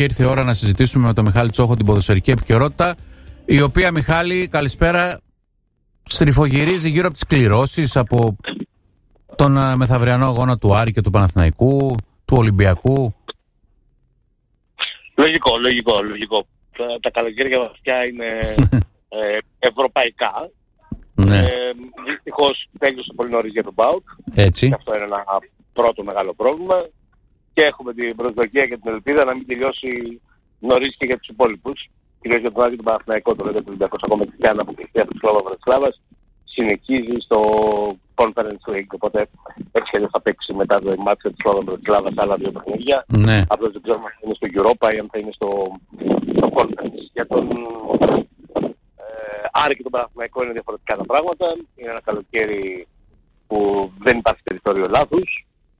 και ήρθε η ώρα να συζητήσουμε με τον Μιχάλη Τσόχο την ποδοσφαιρική επικαιρότητα. Η οποία, Μιχάλη, καλησπέρα, στριφογυρίζει γύρω από τις κληρώσεις από τον ε, μεθαυριανό αγώνα του Άρη και του Παναθηναϊκού, του Ολυμπιακού. Λογικό, λογικό, λογικό. Τα, τα καλοκαίρια βαθιά είναι ε, ευρωπαϊκά. Ναι, Ε, Δυστυχώς τέλειωσε πολύ νωρίς για τον Μπάουκ. έτσι. Αυτό είναι ένα πρώτο μεγάλο πρόβλημα. Και έχουμε την προσδοκία και την ελπίδα να μην τελειώσει νωρίς και για τους υπόλοιπους. Κυρίως για τον Άγιο τον Παναθηναϊκό, το λέτε του Ολυμπιακού, ακόμα και αν αποκλειστεί από τη Σλόβα Βρεσλάβα, συνεχίζει στο Conference League. Οπότε έτσι και θα παίξει μετά το μάτσο τη Σλόβα Βρεσλάβα άλλα δύο παιχνίδια. Ναι, Απλώς δεν ξέρουμε αν θα είναι στο Europa ή αν θα είναι στο, στο Conference. Για τον ε, Άρη και τον Παναθηναϊκό είναι διαφορετικά τα πράγματα. Είναι ένα καλοκαίρι που δεν υπάρχει περιθώριο λάθους.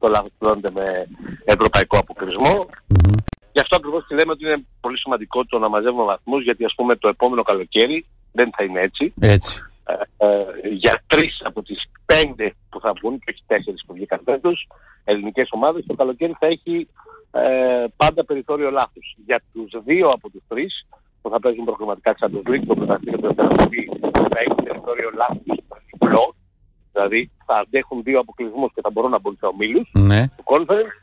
Το λάθος πληρώνεται με ευρωπαϊκό αποκλεισμό. Μμμ. Γι' αυτό ακριβώς και λέμε ότι είναι πολύ σημαντικό το να μαζεύουμε βαθμούς γιατί ας πούμε το επόμενο καλοκαίρι δεν θα είναι έτσι. έτσι. Ε, ε, για τρεις από τις πέντε που θα βγουν, και όχι τέσσερις που βγήκαν φέτος, ελληνικές ομάδες, το καλοκαίρι θα έχει ε, πάντα περιθώριο λάθους. Για τους δύο από τους τρεις που θα παίζουν προγραμματικά Champions League, το πρωταθλητή και το Ευρωλίγη, θα έχει περιθώριο λάθους διπλό, δηλαδή θα αντέχουν δύο αποκλεισμούς και θα μπορούν να μπουν σε ομίλους Ναι, του Conference.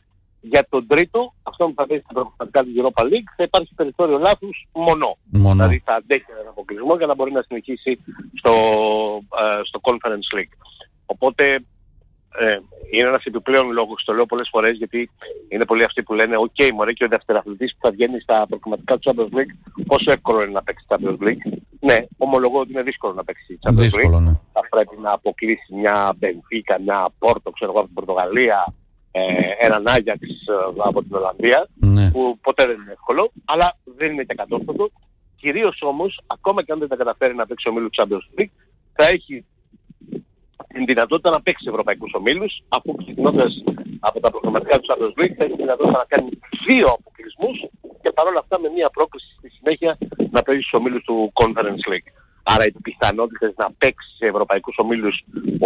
Για τον τρίτο, αυτό που θα παίζει στην προγραμματικά του Europa League, θα υπάρχει περιθώριο λάθους μονό. μόνο. Δηλαδή θα αντέχει έναν αποκλεισμό για να μπορεί να συνεχίσει στο, ε, στο Conference League. Οπότε ε, είναι ένας επιπλέον λόγος, το λέω πολλές φορές γιατί είναι πολλοί αυτοί που λένε «ΟΚ, μωρέ και ο δευτεραθλητής που θα βγαίνει στα προκριματικά του Champions League, πόσο εύκολο είναι να παίξει Champions League». Ναι, ομολογώ ότι είναι δύσκολο να παίξει Champions League. Δύσκολο, ναι. Θα πρέπει να αποκλείσει μια Μπενφίκα, μια Πόρτο, ξέρω εγώ, από την Πορτογαλία, ε, έναν Άγιαξ ε, από την Ολλανδία Ναι, που ποτέ δεν είναι εύκολο, αλλά δεν είναι και κατόρθωτο. Κυρίως όμως, ακόμα και αν δεν τα καταφέρει να παίξει ο ομίλου Champions League, θα έχει την δυνατότητα να παίξει ευρωπαϊκούς ομίλους, αφού ξεκινώντας από τα προκριματικά του Champions League θα έχει τη δυνατότητα να κάνει δύο αποκλεισμούς και παρόλα αυτά με μία πρόκριση στη συνέχεια να παίζει στους ομίλους του Conference League. Άρα οι πιθανότητες να παίξει σε ευρωπαϊκούς ομίλους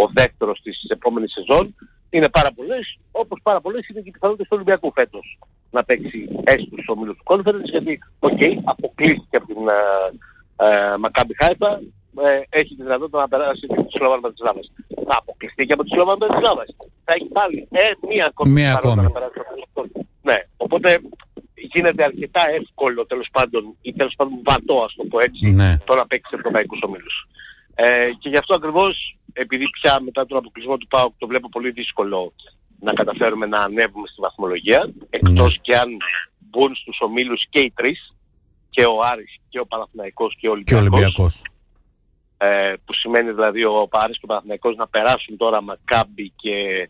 ο δεύτερος της επόμενης σεζόν είναι πάρα πολλές, όπως πάρα πολλές είναι και οι πιθανότητες του Ολυμπιακού φέτος να παίξει έστω στους ομίλους του Conference γιατί, οκ, αποκλείστηκε από την ε, ε, Μακάμπι Χάιφα, ε, έχει τη δυνατότητα να περάσει και τη Σλοβάν Μπρατισλάβας. Θα αποκλειστεί και από τη Σλοβάν Μπρατισλάβας. Θα έχει πάλι ε, μία ακόμη Μία πιθανότητα ακόμη. να περάσει από την Σλοβάν. Ναι, οπότε γίνεται αρκετά εύκολο τέλος πάντων ή τέλος πάντων βατό ας το πω έτσι ναι. το να παίξεις ευρωπαϊκούς ομίλους. Ε, και γι' αυτό ακριβώς, επειδή πια μετά τον αποκλεισμό του ΠΑΟΚ το βλέπω πολύ δύσκολο να καταφέρουμε να ανέβουμε στη βαθμολογία, εκτός και αν μπουν στους ομίλους και οι τρεις, και ο Άρης και ο Παναθηναϊκός και ο Και ο Ολυμπιακός, Ολυμπιακός. Ε, που σημαίνει δηλαδή ο Άρης και ο Παναθηναϊκός να περάσουν τώρα Μακάμπι και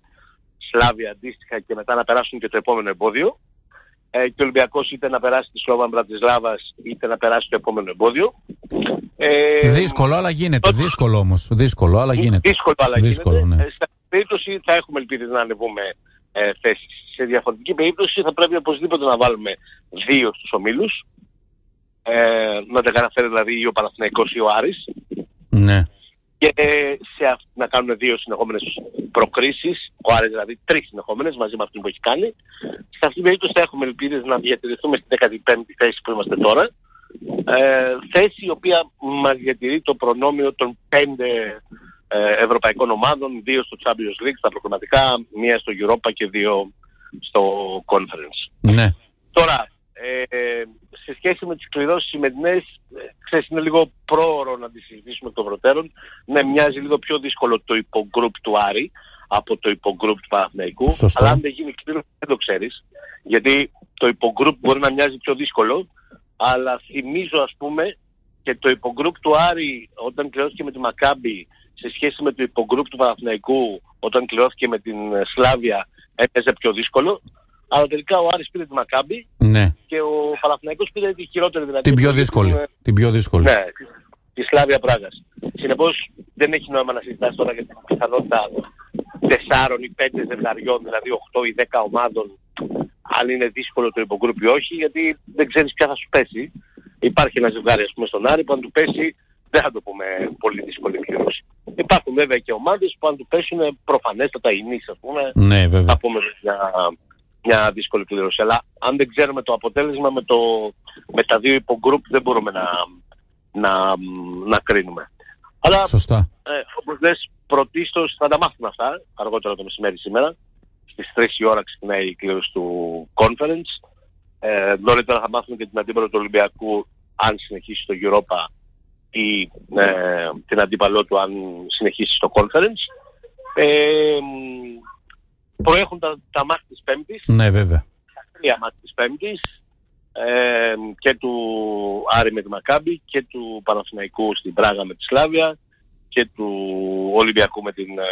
Σλάβια αντίστοιχα και μετά να περάσουν και το επόμενο εμπόδιο. Ε, και ο Ολυμπιακός είτε να περάσει τη Σλόβαν Μπρατισλάβας είτε να περάσει το επόμενο εμπόδιο. Ε, Δύσκολο, αλλά γίνεται. Δύσκολο όμως. Δύσκολο, αλλά γίνεται. Δύσκολο αλλά Δύσκολο, γίνεται. ναι. Ε, σε αυτή την περίπτωση θα έχουμε ελπίδες να ανεβούμε ε, θέσεις. Σε διαφορετική περίπτωση θα πρέπει οπωσδήποτε να βάλουμε δύο στους ομίλους. Ε, να τα καταφέρει δηλαδή ή ο Παναθηναϊκός ή ο Άρης Ναι. και σε αυ- να κάνουν δύο συνεχόμενες προκρίσεις, ο Άρης δηλαδή τρεις συνεχόμενες μαζί με αυτή που έχει κάνει. Σε αυτή την περίπτωση θα έχουμε ελπίδες να διατηρηθούμε στην 15η θέση που είμαστε τώρα. Ε, θέση η οποία μας διατηρεί το προνόμιο των πέντε ε, ευρωπαϊκών ομάδων, δύο στο Champions League, στα προγραμματικά, μία στο Europa και δύο στο Conference. Ναι. Τώρα, ε, σε σχέση με τις κληρώσεις σημερινές, ε, ξέρεις, είναι λίγο πρόωρο να τις συζητήσουμε εκ των προτέρων. Ναι, μοιάζει λίγο πιο δύσκολο το υπογκρουπ του Άρη από το υπογκρουπ του Παναθηναϊκού. Σωστό. Αλλά αν δεν γίνει κλήρωση δεν το ξέρεις. Γιατί το υπογκρουπ μπορεί να μοιάζει πιο δύσκολο, αλλά θυμίζω ας πούμε και το υπογκρουπ του Άρη όταν κληρώθηκε με τη Μακάμπη σε σχέση με το υπογκρουπ του Παναθηναϊκού όταν κληρώθηκε με την ε, Σλάβια έπαιζε πιο δύσκολο. Αλλά τελικά ο Άρης πήρε τη Μακάμπη Ναι. και ο Παναθηναϊκός πήρε τη χειρότερη δυνατή. Την πιο επιλογή, δύσκολη. την, Την πιο δύσκολη. Ναι, τη Σλάβια Πράγας. Συνεπώς δεν έχει νόημα να συζητάς τώρα για την πιθανότητα τεσσάρων ή πέντε ζευγαριών, δηλαδή 8 ή 10 ομάδων, αν είναι δύσκολο το υπογκρουπ ή όχι, γιατί δεν ξέρεις ποια θα σου πέσει. Υπάρχει ένα ζευγάρι ας πούμε στον Άρη που αν του πέσει δεν θα το πούμε πολύ δύσκολη κλήρωση. Υπάρχουν βέβαια και ομάδες που αν του πέσουν προφανέστατα οι νης ας πούμε Ναι, βέβαια. θα πούμε μια μια δύσκολη κλήρωση. Αλλά αν δεν ξέρουμε το αποτέλεσμα με, το, με τα δύο υπογκρουπ δεν μπορούμε να, να, να κρίνουμε. Αλλά Σωστά. Ε, όπως λες πρωτίστως θα τα μάθουμε αυτά αργότερα το μεσημέρι σήμερα. Στις 3 η ώρα ξεκινάει η κλήρωση του conference. Ε, νωρίτερα θα μάθουμε και την αντίπαλο του Ολυμπιακού αν συνεχίσει στο Europa ή ε, την αντίπαλό του αν συνεχίσει στο conference. Ε, προέχουν τα, τα μάτια της Πέμπτης. Ναι, βέβαια. Τα τρία μάτια της Πέμπτης. Ε, και του Άρη με τη Μακάμπη και του Παναθηναϊκού στην Πράγα με τη Σλάβια και του Ολυμπιακού με την ε,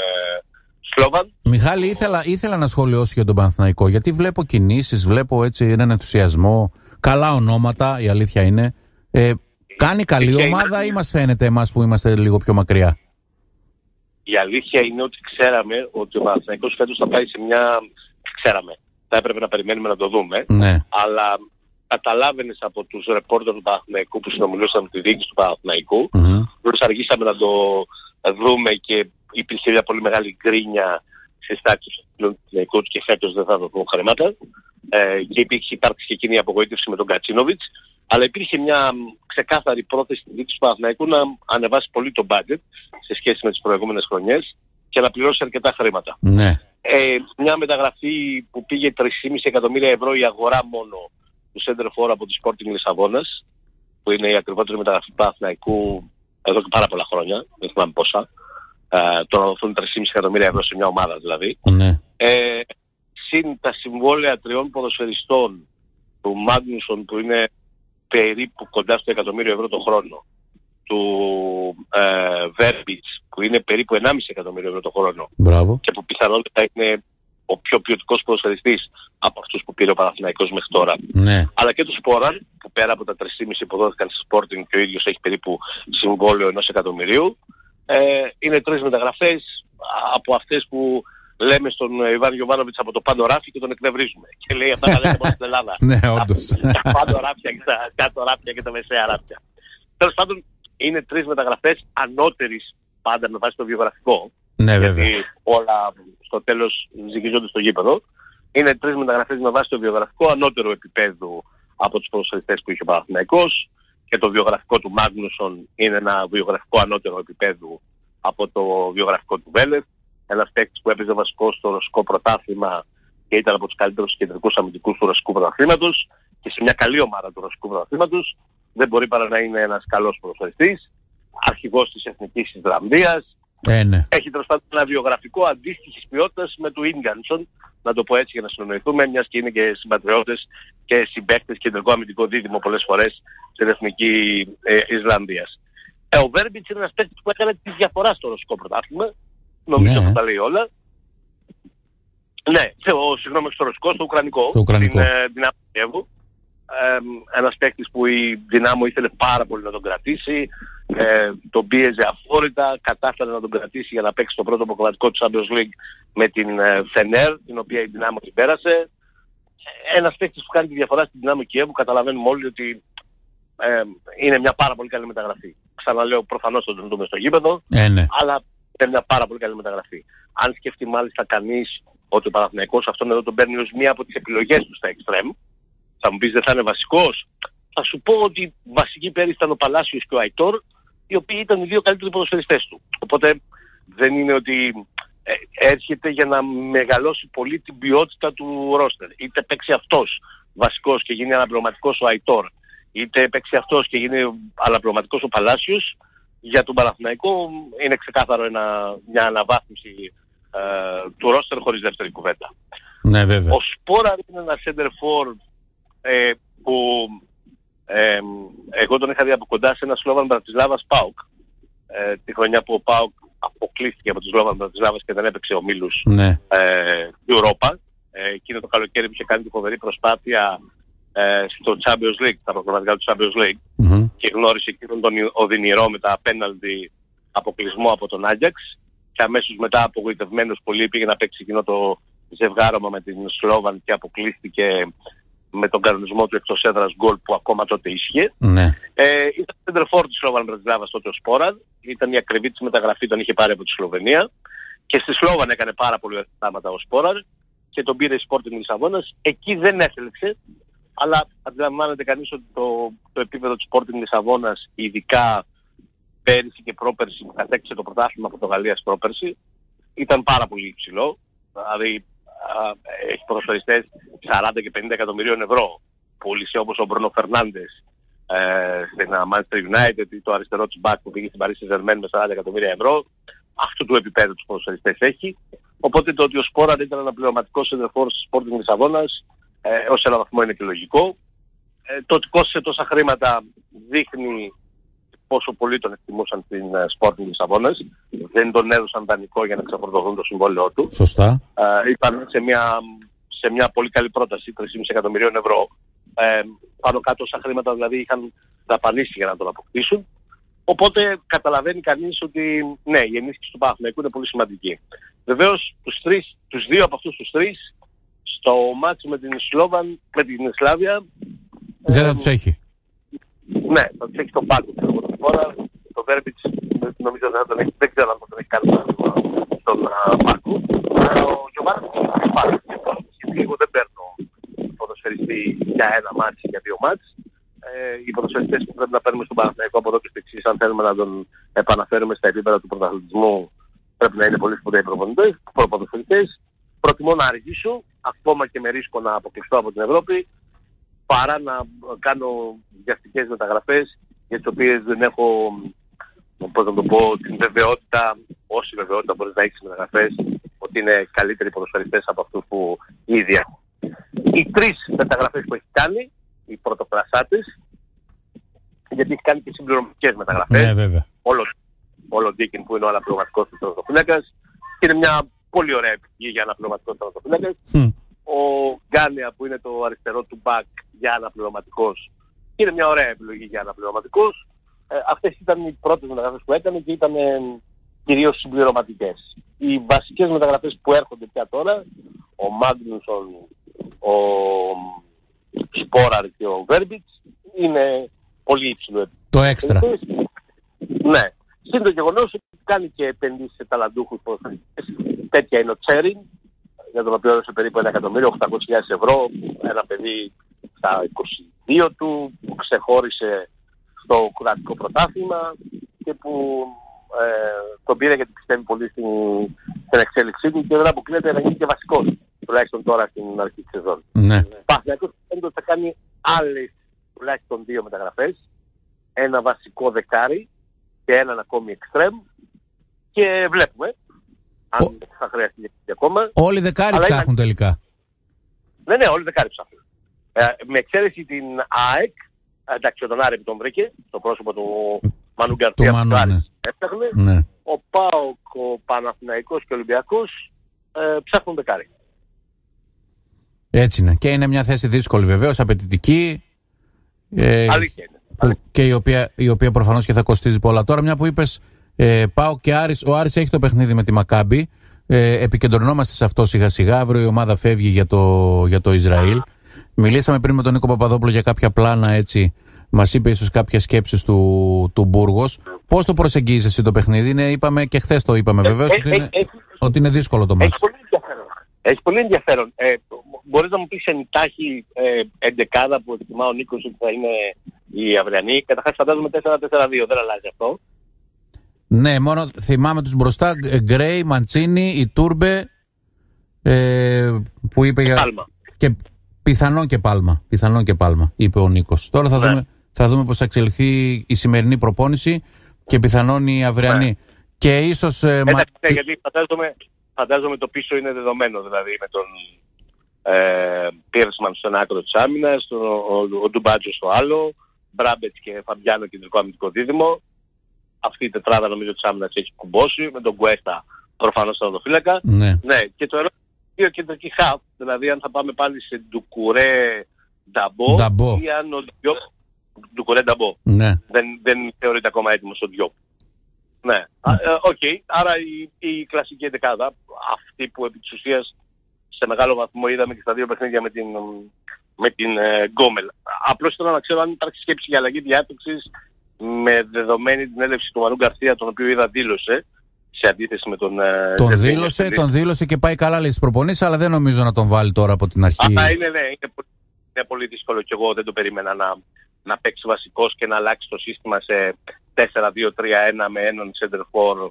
Σλόβαν. Μιχάλη, ήθελα, ήθελα να σχολιώσω για τον Παναθηναϊκό γιατί βλέπω κινήσεις, βλέπω έτσι έναν ενθουσιασμό, καλά ονόματα, η αλήθεια είναι. Ε, κάνει καλή ομάδα ή μας φαίνεται εμάς που είμαστε λίγο πιο μακριά; Η αλήθεια είναι ότι ξέραμε ότι ο Παναθηναϊκός φέτος θα πάει σε μια... Ξέραμε. Θα έπρεπε να περιμένουμε να το δούμε. Ναι. Αλλά καταλάβαινες από τους ρεπόρτερ του Παναθηναϊκού που συνομιλούσαν με τη διοίκηση του Παναθηναϊκού. Mm-hmm. αργήσαμε να το δούμε και υπήρχε μια πολύ μεγάλη γκρίνια στις τάξεις του Παναθηναϊκού και φέτος δεν θα δοθούν χρήματα. Ε, και υπήρχε υπάρξει και εκείνη η απογοήτευση με τον Κατσίνοβιτς. Αλλά υπήρχε μια ξεκάθαρη πρόθεση στη διοίκηση του Παναθηναϊκού να ανεβάσει πολύ το budget σε σχέση με τις προηγούμενες χρονιές και να πληρώσει αρκετά χρήματα. Ναι. Ε, μια μεταγραφή που πήγε 3,5 εκατομμύρια ευρώ η αγορά μόνο του Center For από τη Sporting Λισαβόνας που είναι η ακριβότερη μεταγραφή του Παναθηναϊκού εδώ και πάρα πολλά χρόνια, δεν θυμάμαι πόσα. Ε, το να δοθούν 3,5 εκατομμύρια ευρώ σε μια ομάδα δηλαδή. Ναι. Ε, συν τα συμβόλαια τριών ποδοσφαιριστών του Μάγνουσον που είναι περίπου κοντά στο εκατομμύριο ευρώ το χρόνο του ε, που είναι περίπου 1,5 εκατομμύριο ευρώ το χρόνο Μπράβο. και που πιθανότητα είναι ο πιο ποιοτικός ποδοσφαιριστής από αυτούς που πήρε ο Παναθηναϊκός μέχρι τώρα. Ναι. Αλλά και τους Σπόραν που πέρα από τα 3,5 που δόθηκαν στη Sporting και ο ίδιος έχει περίπου συμβόλαιο ενός εκατομμυρίου ε, είναι τρεις μεταγραφές από αυτές που λέμε στον Ιβάν Γιωβάνοβιτς από το πάνω ράφι και τον εκνευρίζουμε. Και λέει αυτά τα λέμε μόνο στην Ελλάδα. ναι, όντως. τα πάνω ράφια και τα κάτω ράφια και τα μεσαία ράφια. Τέλος πάντων, είναι τρεις μεταγραφές ανώτερης πάντα με βάση το βιογραφικό. Ναι, βέβαια. Γιατί όλα στο τέλος ζυγίζονται στο γήπεδο. Είναι τρεις μεταγραφές με βάση το βιογραφικό ανώτερο επίπεδο από τους ποδοσφαιριστές που είχε ο Παναθηναϊκός και το βιογραφικό του Μάγνουσον είναι ένα βιογραφικό ανώτερο επίπεδο από το βιογραφικό του Βέλεθ ένας παίκτης που έπαιζε βασικός στο ρωσικό πρωτάθλημα και ήταν από τους καλύτερους κεντρικούς αμυντικούς του ρωσικού πρωταθλήματος και σε μια καλή ομάδα του ρωσικού πρωταθλήματος δεν μπορεί παρά να είναι ένας καλός ποδοσφαιριστής, αρχηγός της Εθνικής Ισλανδίας, ε, ναι. έχει τέλος πάντων ένα βιογραφικό αντίστοιχης ποιότητας με του Ίνγκανσον, να το πω έτσι για να συνοηθούμε, μιας και είναι και συμπατριώτες και συμπαίκτες κεντρικό αμυντικό δίδυμο πολλές φορές στην Εθνική ε, Ισλανδίας. Ε, ο Βέρμπιτς είναι ένας παίκτης που έκανε τη διαφορά στο ρωσικό πρωτάθλημα Νομίζω ναι. τα λέει όλα. Ναι, ο, συγγνώμη, στο ρωσικό, στο ουκρανικό. Στο ουκρανικό. Την ε, δυνάμει Κιέβου. Ε, ένας παίκτης που η δυνάμω ήθελε πάρα πολύ να τον κρατήσει. Ε, τον πίεζε αφόρητα, κατάφερε να τον κρατήσει για να παίξει το πρώτο αποκομματικό του Champions League με την ε, Φενέρ, την οποία η δυνάμω την πέρασε. Ένας παίκτης που κάνει τη διαφορά στην δυνάμω Κιέβου, καταλαβαίνουμε όλοι ότι ε, είναι μια πάρα πολύ καλή μεταγραφή. Ξαναλέω, προφανώς θα τον δούμε στο γήπεδο, ε, ναι. αλλά είναι μια πάρα πολύ καλή μεταγραφή. Αν σκεφτεί μάλιστα κανείς ότι ο Παναθηναϊκός αυτόν εδώ τον παίρνει ως μία από τις επιλογές του στα εξτρέμ, θα μου πεις δεν θα είναι βασικός, θα σου πω ότι βασική πέρυσι ήταν ο Παλάσιος και ο Αϊτόρ, οι οποίοι ήταν οι δύο καλύτεροι ποδοσφαιριστές του. Οπότε δεν είναι ότι ε, έρχεται για να μεγαλώσει πολύ την ποιότητα του ρόστερ. Είτε παίξει αυτός βασικός και γίνει αναπληρωματικός ο Αϊτόρ, είτε παίξει αυτός και γίνει αναπληρωματικός ο Παλάσιος, για τον Παναθηναϊκό είναι ξεκάθαρο ένα, μια αναβάθμιση ε, του ρόστερ χωρίς δεύτερη κουβέντα. Ναι, βέβαια. Ο Σπόρα είναι ένα center for ε, που ε, εγώ τον είχα δει από κοντά σε ένα Σλόβαν Μπρατισλάβας ΠΑΟΚ ε, τη χρονιά που ο ΠΑΟΚ αποκλείστηκε από τους Σλόβαν Μπρατισλάβας και δεν έπαιξε ο Μίλους ναι. ε, Ευρώπα. Ε, εκείνο το καλοκαίρι που είχε κάνει τη φοβερή προσπάθεια ε, στο Champions League, τα προγραμματικά του Champions League και γνώρισε εκείνον τον οδυνηρό με τα απέναντι αποκλεισμό από τον Άγιαξ και αμέσως μετά απογοητευμένος πολύ πήγε να παίξει εκείνο το ζευγάρωμα με την Σλόβαν και αποκλείστηκε με τον κανονισμό του εκτός έδρας γκολ που ακόμα τότε ίσχυε. Ναι. Ε, ήταν σέντερφόρ της Σλόβαν Μπρατισλάβας τότε ο Σπόραν. Ήταν η ακριβή της μεταγραφή, τον είχε πάρει από τη Σλοβενία. Και στη Σλόβαν έκανε πάρα πολύ πράγματα ο Σπόραν. και τον πήρε η Sporting Λισαβόνας. Εκεί δεν έθελεξε, αλλά αντιλαμβάνεται κανείς ότι το, το επίπεδο της Sporting Λισαβόνας, ειδικά πέρυσι και πρόπερσι που κατέκτησε το πρωτάθλημα Πορτογαλίας πρόπερσι, ήταν πάρα πολύ υψηλό. Δηλαδή α, έχει ποδοσφαιριστές 40 και 50 εκατομμυρίων ευρώ. Πούλησε όπως ο Μπρουνο Φερνάντες ε, στην Manchester United ή το αριστερό του μπακ που πήγε στην Paris Saint-Germain με 40 εκατομμύρια ευρώ. Αυτού του επίπεδου τους ποδοσφαιριστές έχει. Οπότε το ότι ο Σπόραν ήταν ένα πληρωματικό σεντερφόρ της Sporting Λισαβόνας ε, ως ένα βαθμό είναι και λογικό. Ε, το ότι κόστησε τόσα χρήματα δείχνει πόσο πολύ τον εκτιμούσαν στην uh, Sporting Λισαβόνας. Δεν τον έδωσαν δανεικό για να ξεφορτωθούν το συμβόλαιό του. Σωστά. Ε, ήταν σε μια, σε μια πολύ καλή πρόταση, 3,5 εκατομμυρίων ευρώ. Ε, πάνω κάτω όσα χρήματα δηλαδή είχαν δαπανίσει για να τον αποκτήσουν. Οπότε καταλαβαίνει κανείς ότι ναι, η ενίσχυση του Παναθηναϊκού είναι πολύ σημαντική. Βεβαίως τους, τρεις, τους δύο από αυτούς τους τρεις στο μάτσο με την Σλόβαν, με την Σλάβια δεν θα τους έχει. Ναι, θα τους έχει τον πάγκο από την φορά. Το Βέρμπιτς νομίζω δεν θα τον έχει, δεν ξέρω αν θα τον έχει κάνει στον πάγκο. Ο Γιωβάνης είναι πάρα γιατί εγώ δεν παίρνω ποδοσφαιριστή για ένα μάτσο ή για δύο μάτς. Ε, οι ποδοσφαιριστές που πρέπει να παίρνουμε στον Παναθηναϊκό από εδώ και στο εξής, αν θέλουμε να τον επαναφέρουμε στα επίπεδα του πρωταθλητισμού, πρέπει να είναι πολύ σπουδαίοι προπονητές, προποδοσφαιριστές. Προτιμώ να αργήσω, ακόμα και με ρίσκο να αποκλειστώ από την Ευρώπη, παρά να κάνω βιαστικές μεταγραφές για τις οποίες δεν έχω, πώς να το πω, την βεβαιότητα, όση βεβαιότητα μπορείς να έχεις μεταγραφές, ότι είναι καλύτεροι ποδοσφαιριστές από αυτούς που ήδη έχουν. Οι τρεις μεταγραφές που έχει κάνει, οι πρωτοκλασσάτες, γιατί έχει κάνει και συμπληρωματικές μεταγραφές. Ναι, βέβαια. Όλο, όλο Ντίκιν που είναι ο αναπληρωματικός του τερματοφύλακας και είναι μια πολύ ωραία επιλογή για αναπληρωματικό τερματοφύλακας. Mm. Ο Γκάνια που είναι το αριστερό του μπακ για αναπληρωματικός είναι μια ωραία επιλογή για αναπληρωματικός. Ε, αυτές ήταν οι πρώτες μεταγραφές που έκανε και ήταν ε, κυρίως συμπληρωματικές. Οι βασικές μεταγραφές που έρχονται πια τώρα, ο Μάγνουσον, ο Σπόραρ και ο Βέρμπιτς, είναι πολύ υψηλό επίπεδο. Το έξτρα. Ναι. Συν το γεγονός ότι κάνει και επενδύσεις σε ταλαντούχους ποδοσφαιριστές. Τέτοια είναι ο Τσέριν, για τον οποίο έδωσε περίπου ένα εκατομμύριο, 800.000 ευρώ, ένα παιδί στα 22 του που ξεχώρισε στο κρατικό πρωτάθλημα και που ε, τον πήρε γιατί πιστεύει πολύ στην, στην εξέλιξή του και δεν αποκλείεται να γίνει και βασικός τουλάχιστον τώρα στην αρχή της σεζόν. Ναι. Παθηνακός ότι θα κάνει άλλες τουλάχιστον δύο μεταγραφές, ένα βασικό δεκάρι και έναν ακόμη εξτρέμ και βλέπουμε αν Ο... θα χρειαστεί ακόμα. Όλοι δεκάρι Αλλά ψάχνουν είναι... τελικά. Ναι, ναι, όλοι δεκάρι ψάχνουν. Ε, με εξαίρεση την ΑΕΚ, εντάξει, ο τον Άρη τον βρήκε, στο πρόσωπο του Μανού Γκαρτία που ναι. έφτιαχνε. Ναι. Ο ΠΑΟΚ, ο Παναθηναϊκός και ο Ολυμπιακός ε, ψάχνουν δεκάρι. Έτσι είναι. Και είναι μια θέση δύσκολη βεβαίως, απαιτητική. Ε, Αλήθεια είναι. Που, και η οποία, η οποία προφανώς και θα κοστίζει πολλά. Τώρα μια που είπες ε, πάω και Άρης, ο Άρης έχει το παιχνίδι με τη Μακάμπη. Ε, επικεντρωνόμαστε σε αυτό σιγά σιγά. Αύριο η ομάδα φεύγει για το, για το Ισραήλ. Μιλήσαμε πριν με τον Νίκο Παπαδόπουλο για κάποια πλάνα έτσι. Μας είπε ίσως κάποιες σκέψεις του, του Μπούργος. Πώς το προσεγγίζεις εσύ το παιχνίδι, είναι, είπαμε και χθες το είπαμε βεβαίω, ότι, είναι, ότι είναι δύσκολο το μάτι. Έχει πολύ ενδιαφέρον. Έχει πολύ ενδιαφέρον. Ε, μπορείς να μου πεις εντάχει ε, εντεκάδα που εκτιμά ο Νίκος ότι θα είναι η αυριανή. Καταρχάς φαντάζομαι 4-4-2, δεν αλλάζει αυτό. Ναι, μόνο θυμάμαι τους μπροστά, Γκρέι, Μαντσίνη, η Τούρμπε, ε, που είπε για... Πάλμα. Και πιθανόν και πάλμα, πιθανόν και πάλμα, είπε ο Νίκος. Τώρα θα, ναι. δούμε, θα δούμε πώς θα εξελιχθεί η σημερινή προπόνηση και πιθανόν η αυριανή. Ναι. Και ίσως... Ε, Εντάξει, μα... ναι, γιατί φαντάζομαι, φαντάζομαι το πίσω είναι δεδομένο, δηλαδή με τον ε, Πίρσμαν στον άκρο της άμυνας, ο, ο, ο Ντουμπάτζο στο άλλο, Μπράμπετς και Φαμπιάνο κεντρικό αμυντικό δίδυμο. Αυτή η τετράδα νομίζω της άμυνας έχει κουμπώσει, με τον Κουέστα προφανώς στον οδοφύλακα. Ναι. ναι. Και το ερώτημα δύο κεντρική χαφ, δηλαδή αν θα πάμε πάλι σε Ντουκουρέ Νταμπό, Νταμπό. ή αν ο Διόπ, Ντουκουρέ Νταμπό. Ναι. Δεν, δεν θεωρείται ακόμα έτοιμος ο Διόπ. Ναι. Ε, OK. Okay. Άρα η, η κλασική δεκάδα, αυτή που επί της ουσίας σε μεγάλο βαθμό είδαμε και στα δύο παιχνίδια με την, με την ε, Γκόμελ. Απλώς θέλω να ξέρω αν υπάρχει σκέψη για αλλαγή διάταξης με δεδομένη την έλευση του Μαρού Γκαρθία, τον οποίο είδα δήλωσε, σε αντίθεση με τον. ε, Τον Ζερβίνιο. δήλωσε, τον δήλωσε και πάει καλά λέει στις προπονήσεις, αλλά δεν νομίζω να τον βάλει τώρα από την αρχή. Α, είναι, ναι, είναι, πολύ- είναι πολύ δύσκολο και εγώ δεν το περίμενα να, να παίξει βασικός και να αλλάξει το σύστημα σε 4-2-3-1 με έναν center for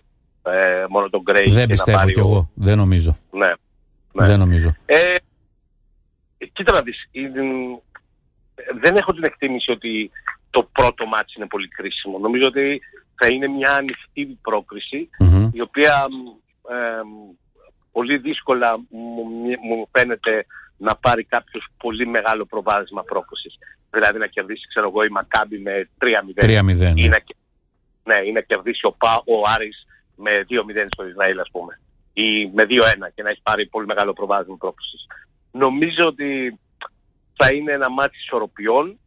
ε, μόνο τον Gray δεν και πιστεύω να πάρει κι ο- εγώ. Δεν νομίζω. Ναι. ναι. Δεν νομίζω. Ε, κοίτα να δεις, είναι- δεν έχω την εκτίμηση ότι το πρώτο μάτι είναι πολύ κρίσιμο. Νομίζω ότι θα είναι μια ανοιχτή πρόκριση Μμμ. η οποία μ, ε, μ, πολύ δύσκολα μου, μου φαίνεται να πάρει κάποιος πολύ μεγάλο προβάδισμα πρόκρισης. Δηλαδή να κερδίσει, ξέρω εγώ, η Μακάμπη με 3-0 3-0. ή ναι. να, κε- ναι, ή να κερδίσει ο, Πα, ο Άρης με 2-0 στο Ισραήλ ας πούμε ή με 2-1 και να έχει πάρει πολύ μεγάλο προβάδισμα πρόκλησης. Νομίζω ότι θα είναι ένα μάτι ισορροπιών.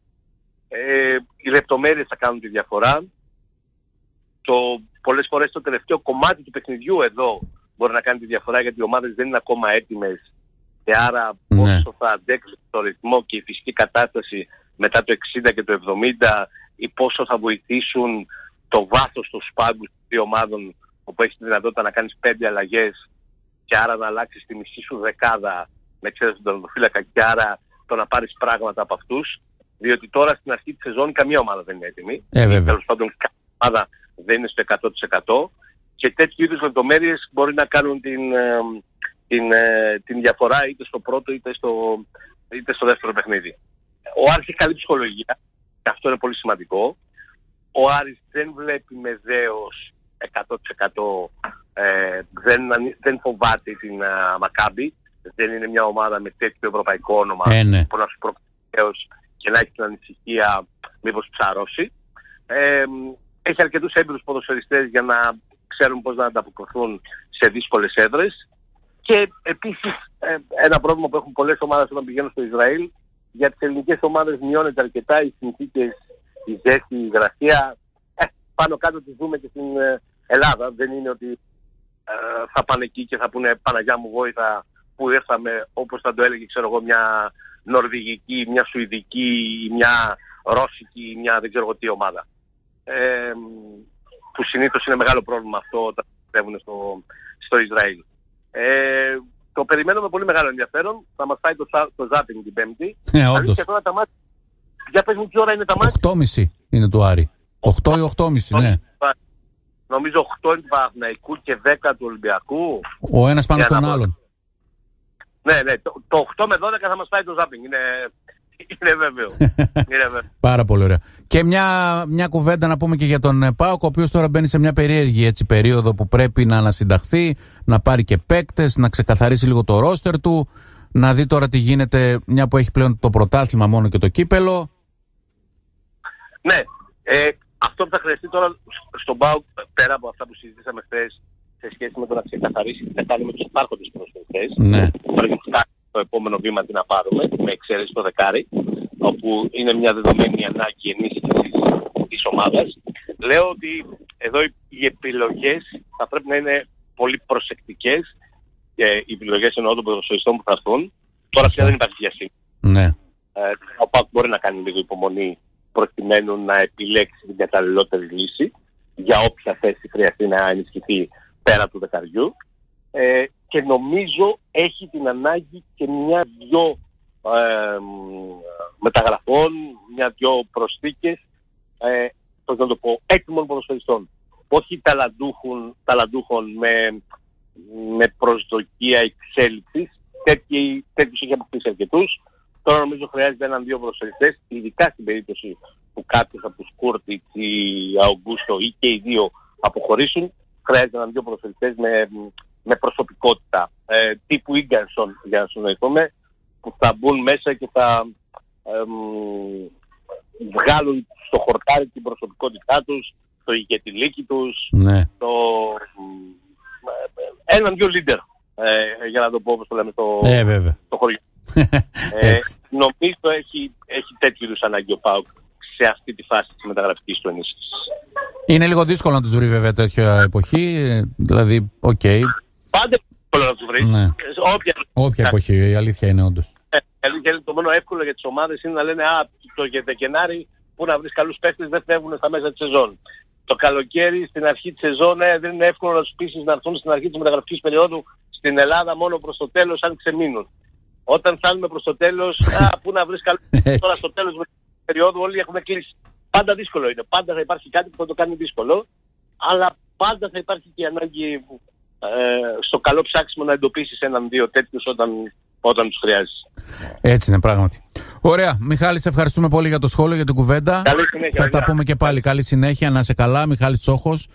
Ε, οι λεπτομέρειες θα κάνουν τη διαφορά. Το, πολλές φορές το τελευταίο κομμάτι του παιχνιδιού εδώ μπορεί να κάνει τη διαφορά γιατί οι ομάδες δεν είναι ακόμα έτοιμες και άρα Ναι. πόσο θα αντέξουν το ρυθμό και η φυσική κατάσταση μετά το 60 και το 70 ή πόσο θα βοηθήσουν το βάθος του σπάγκους των δύο ομάδων όπου έχεις τη δυνατότητα να κάνεις πέντε αλλαγές και άρα να αλλάξεις τη μισή σου δεκάδα με ξέρεις τον τερματοφύλακα και άρα το να πάρεις πράγματα από αυτούς διότι τώρα στην αρχή της σεζόν καμία ομάδα δεν είναι έτοιμη. Ε, βέβαια. Τέλος πάντων καμία ομάδα δεν είναι στο 100% και τέτοιου είδους λεπτομέρειες μπορεί να κάνουν την, ε, την, ε, την διαφορά είτε στο πρώτο είτε στο, είτε στο δεύτερο παιχνίδι. Ο Άρης έχει καλή ψυχολογία και αυτό είναι πολύ σημαντικό. Ο Άρης δεν βλέπει με δέος 100% ε, δεν, ανη- δεν φοβάται την α, Μακάμπη. Δεν είναι μια ομάδα με τέτοιο ευρωπαϊκό όνομα Ε, ναι. που να σου προκαλέσει και να έχει την ανησυχία μήπως ψαρώσει. Ε, έχει αρκετούς έμπειρους ποδοσφαιριστές για να ξέρουν πώς να ανταποκριθούν σε δύσκολες έδρες. Και επίσης ε, ένα πρόβλημα που έχουν πολλές ομάδες όταν πηγαίνουν στο Ισραήλ για τις ελληνικές ομάδες μειώνεται αρκετά οι συνθήκες, η ζέστη, η υγρασία. Ε, πάνω κάτω τις δούμε και στην ε, Ελλάδα. Δεν είναι ότι ε, θα πάνε εκεί και θα πούνε Παναγιά μου βόηθα που ήρθαμε όπως θα το έλεγε ξέρω εγώ μια Νορβηγική, μια Σουηδική, μια Ρώσικη, μια δεν ξέρω εγώ τι ομάδα. Ε, που συνήθως είναι μεγάλο πρόβλημα αυτό όταν πιστεύουν στο, στο Ισραήλ. Ε, το περιμένω με πολύ μεγάλο ενδιαφέρον. Θα μας πάει το, σα- το ζάπινγκ την Πέμπτη. Ε, Αλήθεια, όντως. τώρα τα μάτια. Για πες μου τι ώρα είναι τα μάτια; 8.30 είναι του Άρη. 8 ή 8.30, ναι. Νομίζω 8 του Παναθηναϊκού και 10 του Ολυμπιακού. Ο ένας πάνω Για να στον δω. άλλον. Ναι, ναι, το, το 8 με 12 θα μας πάει το ζάπινγκ. Είναι, είναι βέβαιο. είναι βέβαιο. Πάρα πολύ ωραία. Και μια, μια κουβέντα να πούμε και για τον ε, Πάοκ, ο οποίος τώρα μπαίνει σε μια περίεργη έτσι, περίοδο που πρέπει να ανασυνταχθεί, να πάρει και παίκτες, να ξεκαθαρίσει λίγο το ρόστερ του, να δει τώρα τι γίνεται, μια που έχει πλέον το πρωτάθλημα μόνο και το κύπελο. Ναι, ε, αυτό που θα χρειαστεί τώρα στον ΠΑΟΚ, πέρα από αυτά που συζητήσαμε χθες σε σχέση με το να ξεκαθαρίσει τι θα κάνει με τους υπάρχοντες προσφυγές, Ναι. παραδείγματος χάρη το επόμενο βήμα τι να πάρουμε, με εξαίρεση το δεκάρι, όπου είναι μια δεδομένη ανάγκη ενίσχυσης της ομάδας. Λέω ότι εδώ οι- οι επιλογές θα πρέπει να είναι πολύ προσεκτικές και οι επιλογές εννοώ των ποδοσφαιριστών που θα έρθουν. Τώρα πια δεν υπάρχει διασύνη. Ναι. Ε, ο ΠΑΟΚ μπορεί να κάνει λίγο υπομονή προκειμένου να επιλέξει την καταλληλότερη λύση για όποια θέση χρειαστεί να ενισχυθεί πέρα του δεκαριού ε, και νομίζω έχει την ανάγκη και μια-δυο ε, μ, μεταγραφών, μια-δυο προσθήκες ε, πώς να το πω, έτοιμων ποδοσφαιριστών. Όχι ταλαντούχων, ταλαντούχων με, με προσδοκία εξέλιξης. Τέτοιοι, τέτοιους έχει αποκτήσει αρκετούς. Τώρα νομίζω χρειάζεται έναν-δύο ποδοσφαιριστές, ειδικά στην περίπτωση που κάποιος από τους Κούρτιτς ή Αουγκούστο ή και οι δύο αποχωρήσουν, χρειάζεται έναν-δύο ποδοσφαιριστές με, με προσωπικότητα. Ε, τύπου Ίγκανσον, για να συνοηθούμε, που θα μπουν μέσα και θα εμ, βγάλουν στο χορτάρι την προσωπικότητά τους, το ηγετιλίκι τους, Ναι. το, ε, έναν-δυο leader, ε, για να το πω όπως το λέμε στο, Ε, βέβαια. στο χωριό. Ε, Έτσι. νομίζω έχει, έχει τέτοιου είδους ανάγκη ο ΠΑΟΚ σε αυτή τη φάση της μεταγραφικής του ενίσχυσης. Είναι λίγο δύσκολο να τους βρει βέβαια τέτοια εποχή. ε, Δηλαδή, οκ. Πάντα εύκολο να τους βρει. Ναι. Όποια Όποια εποχή, η αλήθεια είναι όντως. Ε, δηλαδή το μόνο εύκολο για τις ομάδες είναι να λένε «Α, το Γεδεκενάρη που να βρεις καλούς παίκτες δεν φεύγουν στα μέσα της σεζόν». το καλοκαίρι στην αρχή της σεζόν ε, δεν είναι εύκολο να τους πείσεις να έρθουν στην αρχή της μεταγραφικής περίοδου στην Ελλάδα μόνο προς το τέλος αν ξεμείνουν. Όταν φτάνουμε προς το τέλος, α, πού να βρεις καλό τώρα στο τέλος της περίοδου όλοι έχουμε κλείσει. Πάντα δύσκολο είναι. Πάντα θα υπάρχει κάτι που θα το κάνει δύσκολο, αλλά πάντα θα υπάρχει και η ανάγκη ε, στο καλό ψάξιμο να εντοπίσεις έναν-δύο τέτοιους όταν, όταν τους χρειάζεσαι. Έτσι είναι πράγματι. Ωραία. Μιχάλη, σε ευχαριστούμε πολύ για το σχόλιο, για την κουβέντα. Καλή συνέχεια. Θα τα πούμε και πάλι. Καλή συνέχεια, να είσαι καλά. Μιχάλης Τσόχος,